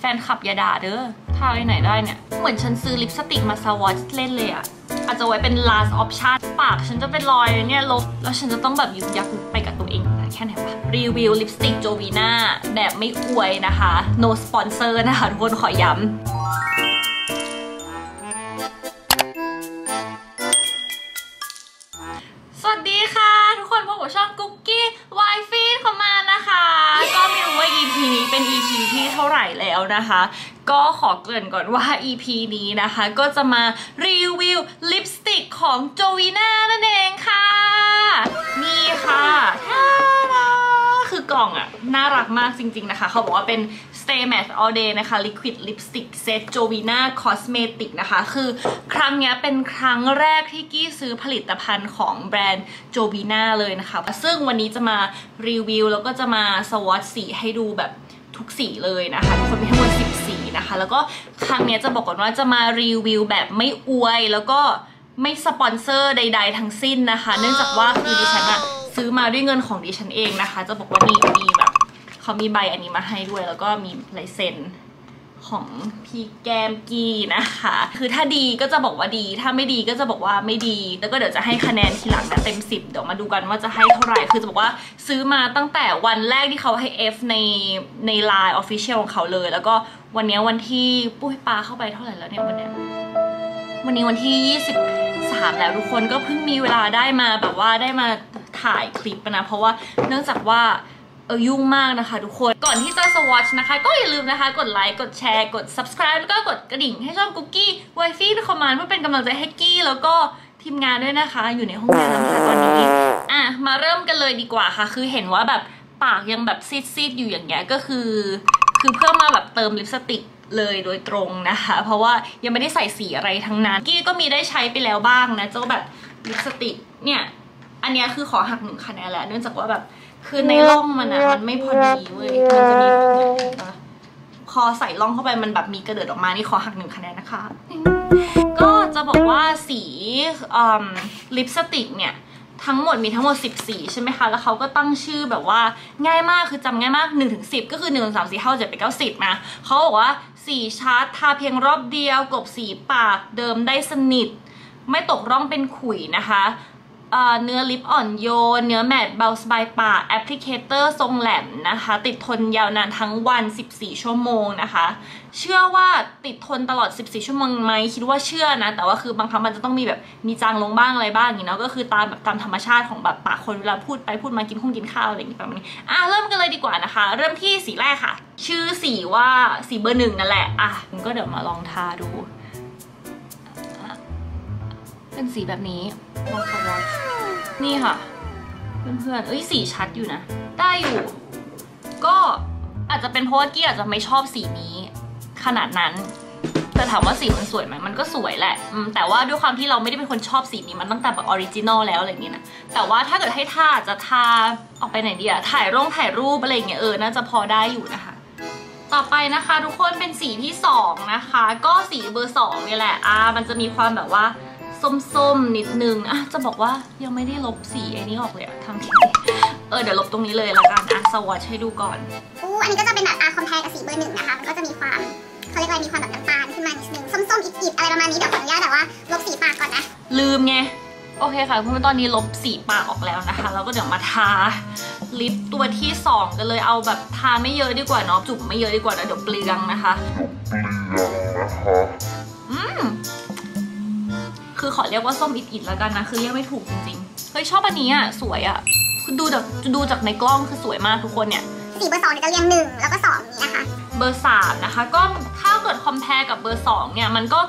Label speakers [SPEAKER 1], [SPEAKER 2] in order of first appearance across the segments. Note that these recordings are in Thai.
[SPEAKER 1] แฟนขับอย่าด่าเด้อทาไปไหนได้เนี่ย เหมือนฉันซื้อลิปสติกมาสวอชเล่นเลยอะอาจจะไว้เป็น last option ปากฉันจะเป็นรอยเนี่ยลบ แล้วฉันจะต้องแบบยุบยักไปกับตัวเองแค่ไหนวะรีวิวลิปสติกโจวีน่าแบบไม่อวยนะคะ no sponsor นะคะทุกคนขอย้ำ เท่าไหร่แล้วนะคะ ก็ขอเกริ่นก่อนว่า EP นี้นะคะ ก็จะมารีวิวลิปสติกของโจวีน่านั่นเองค่ะ นี่ค่ะคือกล่องอะน่ารักมากจริงๆนะคะ เขาบอกว่าเป็น Stay Matte All Day นะคะ Liquid Lipstick Set Jovina Cosmetic นะคะ คือครั้งนี้เป็นครั้งแรกที่กี้ซื้อผลิตภัณฑ์ของแบรนด์ Jovina เลยนะคะ ซึ่งวันนี้จะมารีวิวแล้วก็จะมาสวอตสีให้ดูแบบ ทุกสีเลยนะคะทุกคนมีทั้งหมด10สีนะคะ แล้วก็ครั้งนี้จะบอกก่อนว่าจะมารีวิวแบบไม่อวยแล้วก็ไม่สปอนเซอร์ใด ๆ ทั้งสิ้นนะคะ เนื่องจากว่าคือดิฉันอะซื้อมาด้วยเงินของดิฉันเองนะคะ จะบอกว่านี่มีแบบเขามีใบอันนี้มาให้ด้วย แล้วก็มีลายเซ็น ของพี่แกมกี้นะคะ คือถ้าดีก็จะบอกว่าดี ถ้าไม่ดีก็จะบอกว่าไม่ดี แล้วก็เดี๋ยวจะให้คะแนนทีหลังนะเต็ม 10 เดี๋ยวมาดูกันว่าจะให้เท่าไหร่ คือจะบอกว่าซื้อมาตั้งแต่วันแรกที่เขาให้ F ในใน Line Official ของเขาเลย แล้วก็วันนี้วันที่ปุ้ยปลาเข้าไปเท่าไหร่แล้วเนี่ยวันเนี้ยวันนี้วันที่ 23 แล้วทุกคนก็เพิ่งมีเวลาได้มาแบบว่าได้มาถ่ายคลิปนะ เพราะว่าเนื่องจากว่า เออยุ่งมากนะคะทุกคน ก่อนที่จะสวอชนะคะ ก็อย่าลืมนะคะ กดไลค์ กดแชร์ กด subscribe แล้วก็กดกระดิ่งให้ช่องกุ๊กกี้ไวฟี่คอมมานเพื่อเป็นกำลังใจให้กี้แล้วก็ทีมงานด้วยนะคะ อยู่ในห้องน้ำค่ะตอนนี้ อะ มาเริ่มกันเลยดีกว่าค่ะ คือเห็นว่าแบบปากยังแบบซีดๆ อยู่อย่างเงี้ยก็คือ คือเพื่อมาแบบเติมลิปสติกเลยโดยตรงนะคะ เพราะว่ายังไม่ได้ใส่สีอะไรทั้งนั้น กี้ก็มีได้ใช้ไปแล้วบ้างนะเจ้าแบบลิปสติกเนี่ย อันเนี้ยคือขอหักหนึ่งคะแนนแล้วเนื่องจากว่าแบบ คือในร่องมันอะมันไม่พอดีเว้ยมันจะมีเนี่ยเห็นปะพอใส่ร่องเข้าไปมันแบบมีกระเดิดออกมานี่ขอหักหนึ่งคะแนนนะคะ ก็จะบอกว่าสีลิปสติกเนี่ยทั้งหมดมีทั้งหมด10สีใช่ไหมคะ แล้วเขาก็ตั้งชื่อแบบว่าง่ายมากคือจำง่ายมาก1ถึง10ก็คือ1 2 3 4 5 7 8 9 10นะเขาบอกว่าสีชาร์ตทาเพียงรอบเดียวกลบสีปากเดิมได้สนิท ไม่ตกร่องเป็นขุยนะคะ เนื้อลิปอ่อนโยน เนื้อ matte เบาสบายปาก applicator ทรงแหลมนะคะ ติดทนยาวนานทั้งวัน 14 ชั่วโมงนะคะ เชื่อว่าติดทนตลอด 14 ชั่วโมงไหมคิดว่าเชื่อนะ แต่ว่าคือบางครั้งมันจะต้องมีแบบมีจางลงบ้างอะไรบ้างอย่างนี้เนาะก็คือตามแบบตามธรรมชาติของแบบปากคนเวลาพูดไปพูดมากินข้องกินข้าวอะไรอย่างนี้ประมาณนี้อะเริ่มกันเลยดีกว่านะคะ เริ่มที่สีแรกค่ะ ชื่อสีว่าสีเบอร์หนึ่งนั่นแหละอะก็เดี๋ยวมาลองทาดู เป็นสีแบบนี้ลองสวอชนี่ค่ะ เพื่อนๆเอ้ยสีชัดอยู่นะ ได้อยู่ ก็อาจจะเป็นเพราะว่ากี้อาจจะไม่ชอบสีนี้ ขนาดนั้น แต่ถามว่าสีมันสวยไหมมันก็สวยแหละแต่ว่าด้วยความที่เราไม่ได้เป็นคนชอบสีนี้มันตั้งแต่แบบ original แล้วอะไรอย่างเงี้ยนะแต่ว่าถ้าเกิดให้ทาอาจะทาออกไปไหนดีอะถ่ายร่งถ่ายรูปอะไรอย่างเงี้ยเออน่าจะพอได้อยู่นะคะ ต่อไปนะคะ ทุกคนเป็นสีที่สองนะคะ ก็สีเบอร์สองนี่แหละอ่ามันจะมีความแบบว่า ส้มๆ นิดนึงอะจะบอกว่ายังไม่ได้ลบสีไอ้นี้ออกเลยอะทำทีเออเดี๋ยวลบตรงนี้เลยแล้วกันอะสวอชให้ดูก่อน
[SPEAKER 2] อู้อันนี้ก็จะเป็นแบบอาคอมแพรกับสีเบอร์หนึ่งนะคะ มันก็จะมีความเขาเรียกว่ามีความแบบน้ำตาลขึ้นมานิดนึงส้มๆอิดๆอะไรประมาณนี้เดี๋ยวขออนุญาตแบบว่าลบสีปากก่อนนะ
[SPEAKER 1] ลืมไงโอเคค่ะคุณผู้ชมตอนนี้ลบสีปากออกแล้วนะคะแล้วก็เดี๋ยวมาทาลิปตัวที่ 2 กันเลยเอาแบบทาไม่เยอะดีกว่าเนาะจุ่มไม่เยอะดีกว่านะเดี๋ยวเปลืองนะคะอืม คือขอเรียกว่าส้มอิฐๆแล้วกันนะ คือเรียกไม่ถูกจริงๆ เฮ้ยชอบอันนี้อะสวยอะคือดูจากดูจากในกล้องคือสวยมากทุกคนเนี่ย
[SPEAKER 2] สีเบอร์สองเนี่ยจะเรียงหนึ่งแล้วก็สองนี้นะคะ
[SPEAKER 1] เบอร์3นะคะก็ถ้าเกิด compare กับเบอร์2เนี่ยมันก็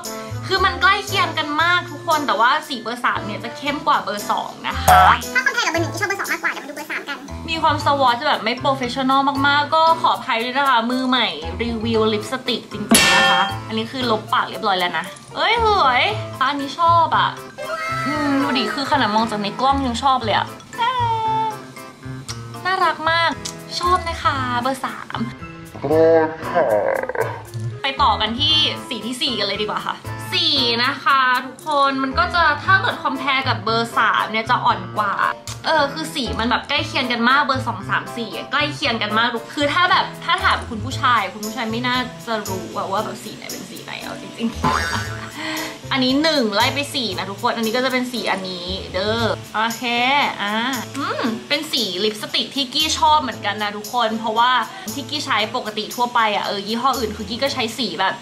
[SPEAKER 1] คือมันใกล้เคียงกันมากทุกคนแต่ว่าสีเบอร์3เนี่ยจะเข้มกว่าเบอร์2นะคะ
[SPEAKER 2] ถ้า compare กับเบอร์หนึ่งที่ชอบเบอร์สองมากกว่าเดี๋ยวมาดูเบอร์สามกัน
[SPEAKER 1] มีความ swatch แบบไม่ professional มากๆ ก็ขออภัยด้วยนะคะมือใหม่รีวิวลิปสติกจริงๆ นะคะ อันนี้คือลบปากเรียบร้อยแล้วนะ เอ้ยสวยอันนี้ชอบอะอืมดูดิคือขนาดมองจากในกล้องยังชอบเลยอะอ่าน่ารักมาก ชอบนะคะเบอร์3ไปต่อกันที่สีที่ 4 กันเลยดีกว่าค่ะสีนะคะ ทุกคนมันก็จะถ้าเกิดคอมเพลกับเบอร์3เนี่ยจะอ่อนกว่า เออคือสีมันแบบใกล้เคียงกันมากเบอร์สองสามสี่ใกล้เคียงกันมากคือถ้าแบบถ้าถามคุณผู้ชาย คุณผู้ชายไม่น่าจะรู้ว่าแบบสีไหนเป็นสีไหนเอาจริงๆอันนี้หนึ่งไล่ไปสี่นะทุกคนอันนี้ก็จะเป็นสีอันนี้เด้อโอเคอ่าอืมเป็นสีลิปสติกที่กี้ชอบเหมือนกันนะทุกคน เพราะว่าที่กี้ใช้ปกติทั่วไปอะเออยี่ห้ออื่นคือกี้ก็ใช้สีแบบ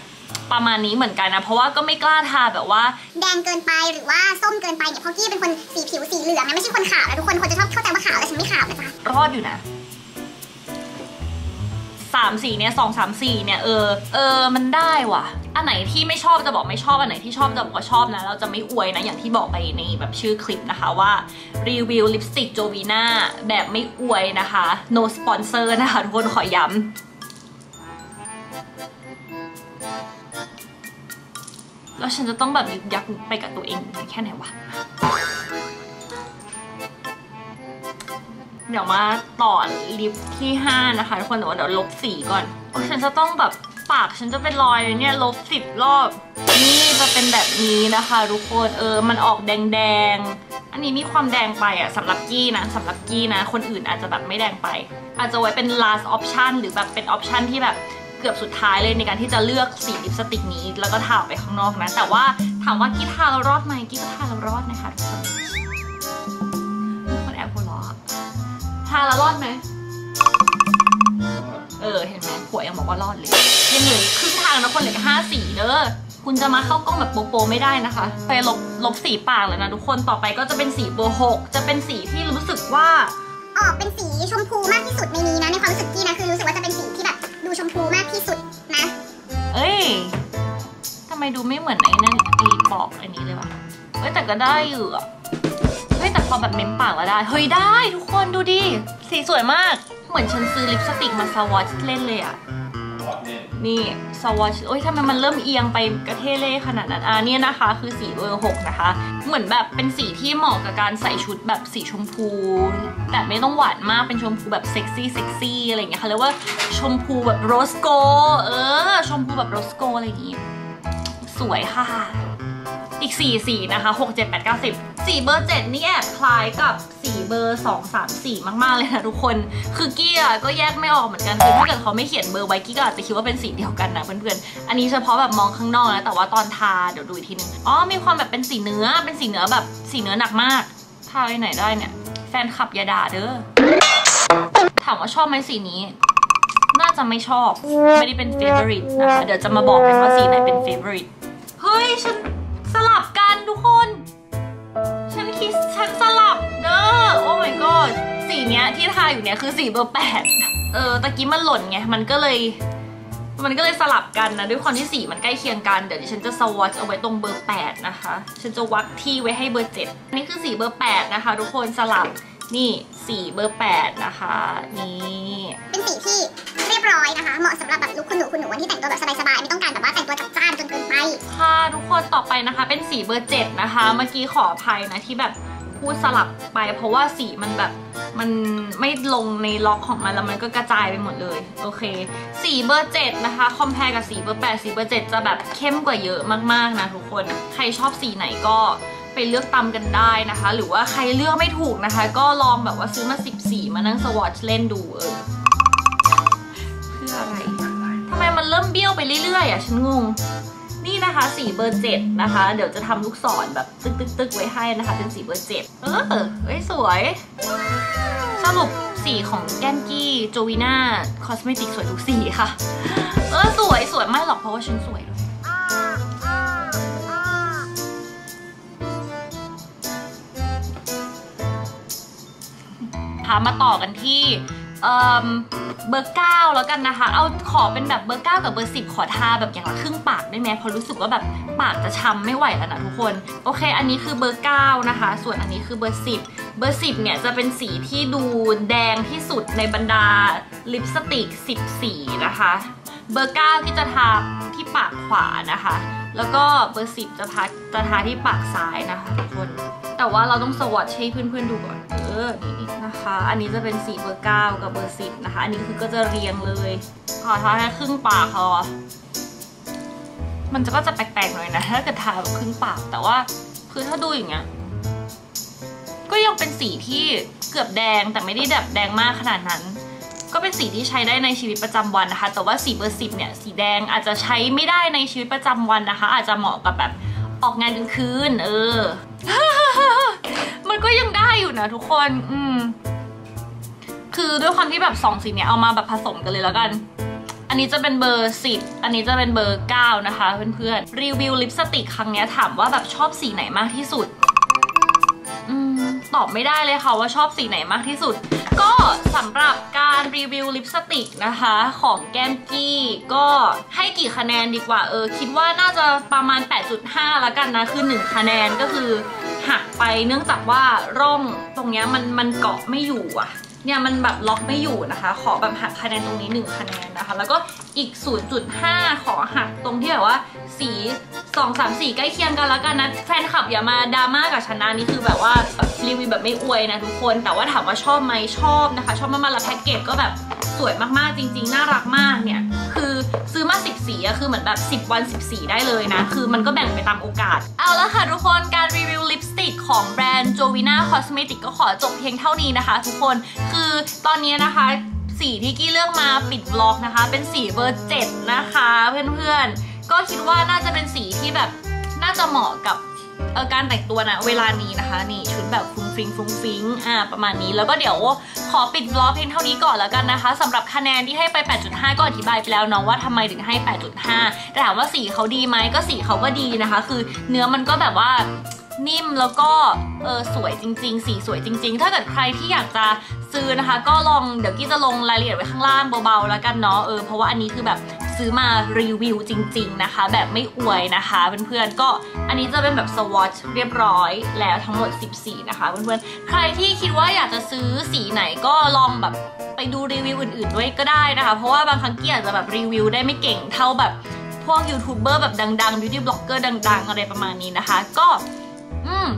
[SPEAKER 1] ประมาณนี้เหมือนกันนะ เพราะว่าก็ไม่กล้าทาแบบว่า
[SPEAKER 2] แดงเกินไปหรือว่าส้มเกินไปเนี่ยเพราะกี้เป็นคนสีผิวสีเหลืองนะไม่ใช่คนขาวนะทุกคนคนจะชอบเข้าใจว่าขาวแต่ฉันไม่ขาวนะจ๊ะ
[SPEAKER 1] รอดอยู่นะสามสีเนี่ยสองสามสี่เนี่ยเออเออมันได้ว่ะ อันไหนที่ไม่ชอบจะบอกไม่ชอบอันไหนที่ชอบจะบอกว่าชอบนะเราจะไม่อวยนะอย่างที่บอกไปในแบบชื่อคลิปนะคะว่ารีวิวลิปสติกโจวีนาแบบไม่อวยนะคะ no sponsor นะคะทุกคนขอย้ำ แล้วฉันจะต้องแบบยึกยักไปกับตัวเองแค่ไหนวะ เดี๋ยวมาต่อลิปที่ 5 นะคะทุกคนแต่ว่าเดี๋ยวลบสีก่อนโอ้ฉันจะต้องแบบปากฉันจะเป็นรอยเลยเนี่ยลบสิบรอบ นี่จะเป็นแบบนี้นะคะทุกคนเออมันออกแดงๆ อันนี้มีความแดงไปอะสำหรับกี้นะสำหรับกี้นะ คนอื่นอาจจะแบบไม่แดงไป อาจจะไว้เป็น last option หรือแบบเป็น option ที่แบบ เกือบสุดท้ายเลยในการที่จะเลือกสีลิปสติกนี้ แล้วก็ทาออกไปข้างนอกนะ แต่ว่าถามว่ากี้ทาแล้วรอดไหมกี้ก็ทาแล้วรอดนะคะทุกคนมีคนแอบหัวเราะทาแล้วรอดไหมเออเห็นไหมผัวยังบอกว่ารอดเลยยังเหลือครึ่งทางนะคนเหลือห้าสีเด้อคุณจะมาเข้ากล้องแบบโปโปไม่ได้นะคะ ไปลบลบสีปากแล้วนะทุกคนต่อไปก็จะเป็นสีเบอร์หกจะเป็นสีที่รู้สึกว่า
[SPEAKER 2] ออกเป็นสีชมพูมากที่สุดในนี้นะในความรู้สึกกี อ
[SPEAKER 1] อกอันนี้เลยว่ะเอ้ยแต่ก็ได้อยู่อะเฮ้ยแต่พอแบบเม้มปากแล้วได้ เฮ้ยได้ทุกคนดูดิ สีสวยมาก เหมือนฉันซื้อลิปสติกมาสวอชเล่นเลยอะนี่สวอชโอ้ยทำไมมันเริ่มเอียงไปกระเท่เล่ขนาดนั้นอ่าเนี่ยนะคะ คือสีเบอร์หกนะคะ เหมือนแบบเป็นสีที่เหมาะกับการใส่ชุดแบบสีชมพู แต่ไม่ต้องหวานมากเป็นชมพูแบบเซ็กซี่เซ็กซี่อะไรอย่างเงี้ยเขาเรียกว่าชมพูแบบ rose gold เออ ชมพูแบบโรสโกอะไรอย่างงี้ สวยค่ะ อีก 4 สีนะคะ 6 7 8 9 10 สีเบอร์ 7 นี่แอบคล้ายกับสีเบอร์ 2 3 4 มาก ๆ เลยนะทุกคน คือกี้อะก็แยกไม่ออกเหมือนกันคือถ้าเกิดเขาไม่เขียนเบอร์ไว้กี้ก็อาจจะคิดว่าเป็นสีเดียวกันนะเพื่อนๆ อันนี้เฉพาะแบบมองข้างนอกนะ แต่ว่าตอนทาเดี๋ยวดูอีกทีนึง อ๋อ มีความแบบเป็นสีเนื้อ เป็นสีเนื้อแบบสีเนื้อหนักมาก ทาไว้ไหนได้เนี่ย แฟนคลับอย่าด่าเด้อ ถามว่าชอบไหมสีนี้น่าจะไม่ชอบ ไม่ได้เป็น favorite นะคะ เดี๋ยวจะมาบอกกันว่าสีไหนเป็น favorite เฮ้ย ฉัน ทุกคน ฉันคิดฉันสลับเด้อโอ้ my god สีเนี้ยที่ทาอยู่เนี้ยคือสีเบอร์แปดเออตะกี้มันหล่นไง มันก็เลย มันก็เลยสลับกันนะ ด้วยความที่สีมันใกล้เคียงกัน เดี๋ยวดิฉันจะสวอชเอาไว้ตรงเบอร์8นะคะ ฉันจะวักที่ไว้ให้เบอร์7อันนี้คือสีเบอร์8นะคะ ทุกคนสลับนี่สีเบอร์8นะคะนี่
[SPEAKER 2] เป็นสีที่เรียบร้อยนะคะ เหมาะสำหรับแบบ look คุณหนูคุณหนูวันที่แต่งตัวแบบสบายๆไม่ต้องการแบบว่าแต่งตัวจัดจ้าน
[SPEAKER 1] ค่ะทุกคนต่อไปนะคะ เป็นสีเบอร์เจ็ดนะคะ เมื่อกี้ขออภัยนะที่แบบพูดสลับไป เพราะว่าสีมันแบบมันไม่ลงในล็อกของมันแล้วมันก็กระจายไปหมดเลยโอเค สีเบอร์เจ็ดนะคะ compare กับสีเบอร์แปดสีเบอร์เจ็ดจะแบบเข้มกว่าเยอะมากๆนะทุกคนใครชอบสีไหนก็ไปเลือกตามกันได้นะคะ หรือว่าใครเลือกไม่ถูกนะคะ ก็ลองแบบว่าซื้อมาสิบสีมานั่งสวอชเล่นดูเออเพื่ออะไรทำไมมันเริ่มเบี้ยวไปเรื่อยๆอะฉันงง นี่นะคะสีเบอร์เจ็ดนะคะ เดี๋ยวจะทำลูกศรแบบตึกตึกตึกไว้ให้นะคะ เป็นสีเบอร์เจ็ดเออเฮ้ยสวย สรุปสีของแก้มกี้โจวีน่าคอสเมติกสวยทุกสีค่ะ เออสวยสวยไม่หรอกเพราะว่าฉันสวยด้วยพามาต่อกันที่ เบอร์เก้าแล้วกันนะคะ เอาขอเป็นแบบเบอร์เก้ากับเบอร์สิบขอทาแบบอย่างละครึ่งปากได้ไหมเพราะรู้สึกว่าแบบปากจะช้ำไม่ไหวแล้วนะทุกคน โอเค อันนี้คือเบอร์เก้านะคะ ส่วนอันนี้คือเบอร์สิบเบอร์สิบเนี่ยจะเป็นสีที่ดูแดงที่สุดในบรรดาลิปสติกสิบสีนะคะ เบอร์ 9 ที่จะทาที่ปากขวานะคะ แล้วก็เบอร์ 10 จะทาจะทาที่ปากซ้ายนะคะทุกคน แต่ว่าเราต้องสวอตให้เพื่อนๆดูก่อน เออ นี่นะคะ อันนี้จะเป็นสีเบอร์ 9 กับเบอร์ 10 นะคะ อันนี้คือก็จะเรียงเลยขอทาแค่ครึ่งปากเขาอมันจะก็จะแปลกๆหน่อยนะ ถ้าเกิดทาแบบครึ่งปาก แต่ว่าคือถ้าดูอย่างเงี้ยกก็ยังเป็นสีที่เกือบแดงแต่ไม่ได้แบบแดงมากขนาดนั้น ก็เป็นสีที่ใช้ได้ในชีวิตประจำวันนะคะ แต่ว่าสีเบอร์สิบเนี่ยสีแดงอาจจะใช้ไม่ได้ในชีวิตประจำวันนะคะ อาจจะเหมาะกับแบบออกงานกลางคืน เออ มันก็ยังได้อยู่นะทุกคน อืม คือด้วยความที่แบบสองสีเนี่ยเอามาแบบผสมกันเลยแล้วกัน อันนี้จะเป็นเบอร์สิบอันนี้จะเป็นเบอร์เก้านะคะเพื่อนๆ รีวิวลิปสติกครั้งเนี้ยถามว่าแบบชอบสีไหนมากที่สุด ตอบไม่ได้เลยค่ะว่าชอบสีไหนมากที่สุด ก็สำหรับการรีวิวลิปสติกนะคะ ของแก้มกี้ก็ให้กี่คะแนนดีกว่าเออ คิดว่าน่าจะประมาณ 8.5ละกันนะ คือ 1 คะแนนก็คือหักไปเนื่องจากว่าร่องตรงเนี้ยมันมันเกาะไม่อยู่อะเนี่ยมันแบบล็อกไม่อยู่นะคะ ขอแบบหักคะแนนตรงนี้ 1 คะแนนนะคะ แล้วก็อีก 0.5 ขอหักตรงที่แบบว่าสี 2 3 4ใกล้เคียงกันแล้วกันนะแฟนคลับอย่ามาดราม่ากับฉันนะนี่คือแบบว่ารีวิวแบบไม่อวยนะทุกคน แต่ว่าถามว่าชอบไหมชอบนะคะ ชอบมากๆแล้วแพ็กเกจก็แบบสวยมากๆจริง ๆ น่ารักมากเนี่ย คือซื้อมา10สีอะคือเหมือนแบบ 10 วัน10สีได้เลยนะ คือมันก็แบ่งไปตามโอกาส เอาละค่ะทุกคนการรีวิวลิปสติกของแบรนด์ Jovina Cosmetic ก็ขอจบเพียงเท่านี้นะคะ ทุกคนคือตอนนี้นะคะสีที่กี้เลือกมาปิด vlog นะคะ เป็นสีเบอร์ 7 นะคะ เพื่อนๆ ก็คิดว่าน่าจะเป็นสีที่แบบน่าจะเหมาะกับเออการแต่งตัวนะเวลานี้นะคะ นี่ชุดแบบฟรุ้งฟริ้งฟรุ้งฟริ้งอ่าประมาณนี้แล้วก็เดี๋ยวขอปิดบล็อกเพียงเท่านี้ก่อนแล้วกันนะคะสำหรับคะแนนที่ให้ไป 8.5 ก็อธิบายไปแล้วเนาะว่าทำไมถึงให้ 8.5 แต่ถามว่าสีเขาดีไหมก็สีเขาก็ดีนะคะ คือเนื้อมันก็แบบว่านิ่มแล้วก็เออสวยจริง ๆ สีสวยจริง ๆ ถ้าเกิดใครที่อยากจะซื้อนะคะ ก็ลองเดี๋ยวกี้จะลงรายละเอียดไว้ข้างล่างเบาๆแล้วกันเนาะเออเพราะว่าอันนี้คือแบบ ซื้อมารีวิวจริง ๆนะคะ แบบไม่อวยนะคะเพื่อนๆก็อันนี้จะเป็นแบบสวอตเรียบร้อยแล้วทั้งหมด10สีนะคะเพื่อนๆใครที่คิดว่าอยากจะซื้อสีไหนก็ลองแบบไปดูรีวิวอื่นๆด้วยก็ได้นะคะ เพราะว่าบางครั้งกี้อาจจะแบบรีวิวได้ไม่เก่งเท่าแบบพวกยูทูบเบอร์แบบดังๆบิวตี้บล็อกเกอร์ดัง ๆ อะไรประมาณนี้นะคะ ก็ อืม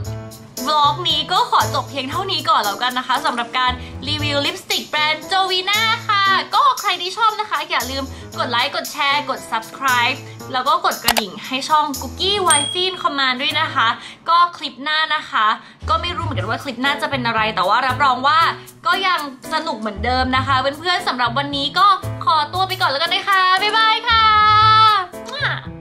[SPEAKER 1] vlog นี้ก็ขอจบเพียงเท่านี้ก่อนแล้วกันนะคะสำหรับการรีวิวลิปสติกแบรนด์โจวีน่าค่ะ ก็ใครที่ชอบนะคะ อย่าลืม กดไลค์ กดแชร์ กด subscribe แล้วก็กดกระดิ่งให้ช่อง Cookie w i f i n Command ด้วยนะคะ ก็คลิปหน้านะคะ ก็ไม่รู้เหมือนกันว่าคลิปหน้าจะเป็นอะไร แต่ว่ารับรองว่าก็ยังสนุกเหมือนเดิมนะคะ เพื่อนๆสำหรับวันนี้ก็ขอตัวไปก่อนแล้วกันนะคะ บ๊ายบายค่ะ